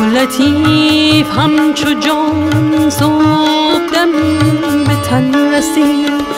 لطیف همچو جان صبح به تن رسید.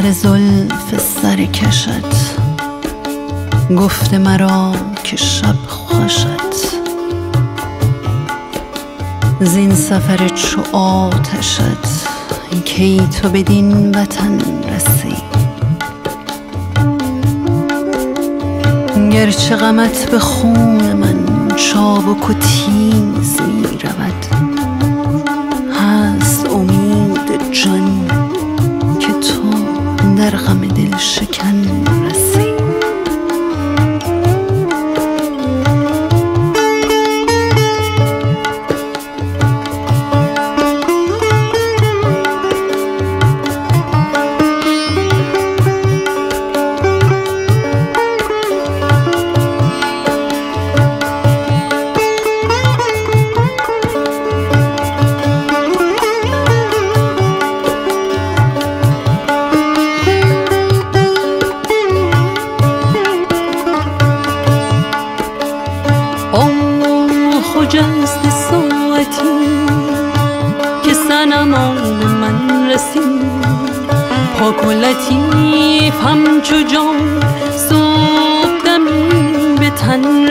سر زلف سر کشت. گفته مرا که شب خوشت. زین سفر چو آتشت کی تو بدین وطن رسی. گرچه غمت به خون من چابک و تیز می رود. Ashik.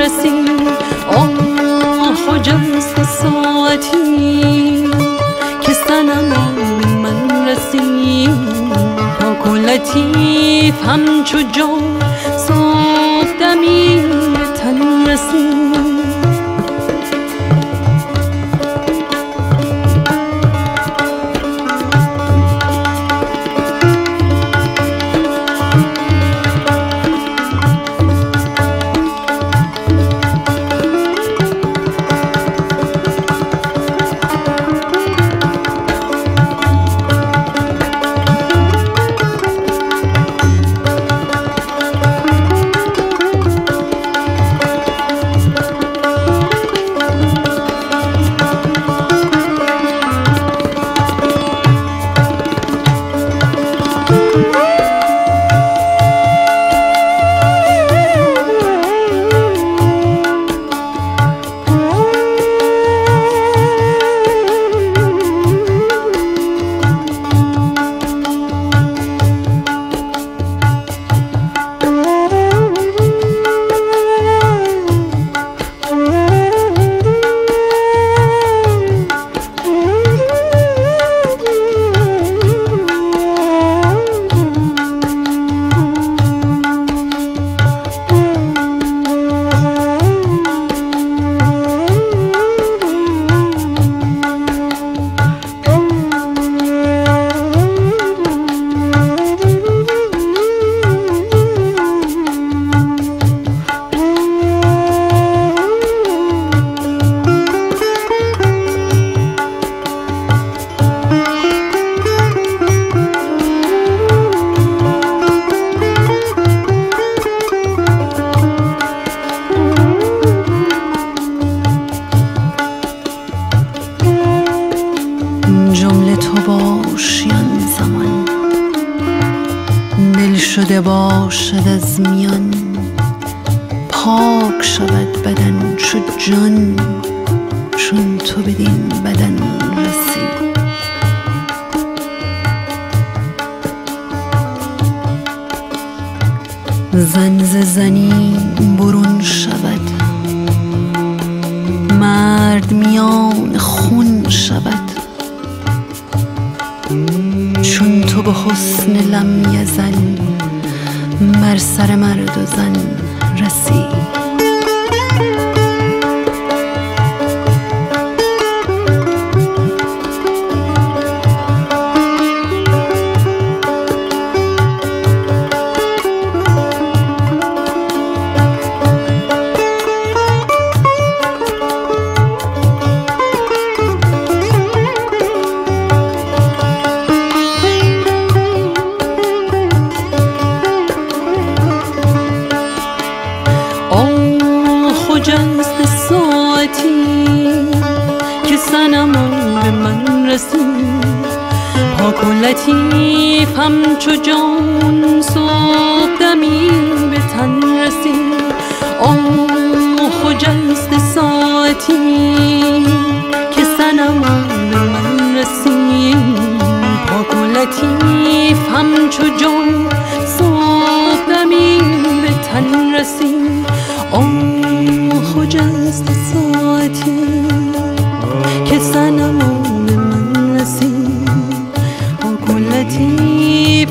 رسید آه خجست ساعتی که سنما به من رسید. پاک و لطیف همچو جان تو باش یان زمان. دل شده باشد از میان پاک شود بدن چو جان چون تو بدین بدن رسید زن ز زنی برون شود. مرد میان خون شود. تو به حسن لم یزل بر سر مرد و زن رسی. پاک و لطیف همچو جان صبح دمی به تن رسید. آه خجست ساعتی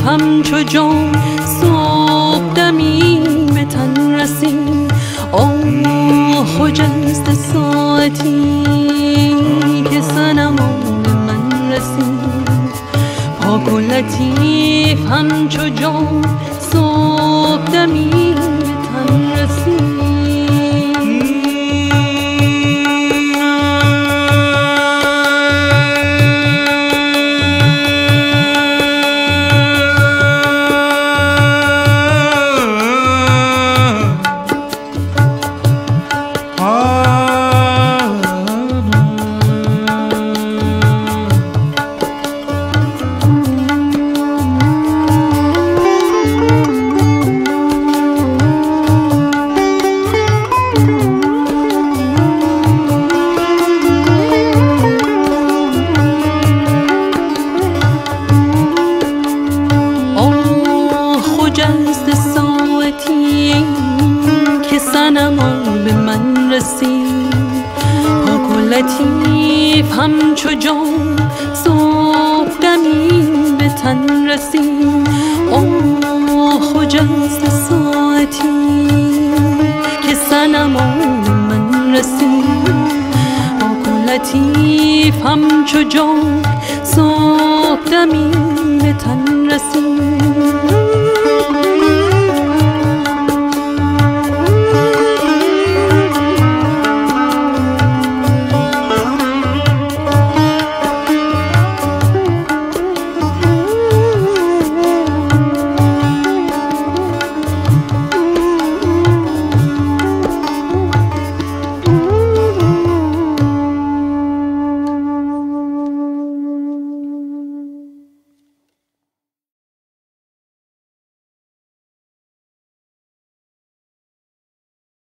همچو جان صبح دمی به تن رسید آه خجست ساعتی که سنمان من رسید پاک و لطیف همچو جان صبح دمی خجست ساعتی که سنمان به من رسید. پاک و لطیف همچو جان صبح دمی به تن رسید. آه خجست ساعتی که سنمان به من رسید. پاک و لطیف همچو جان صبح دمی به تن رسید.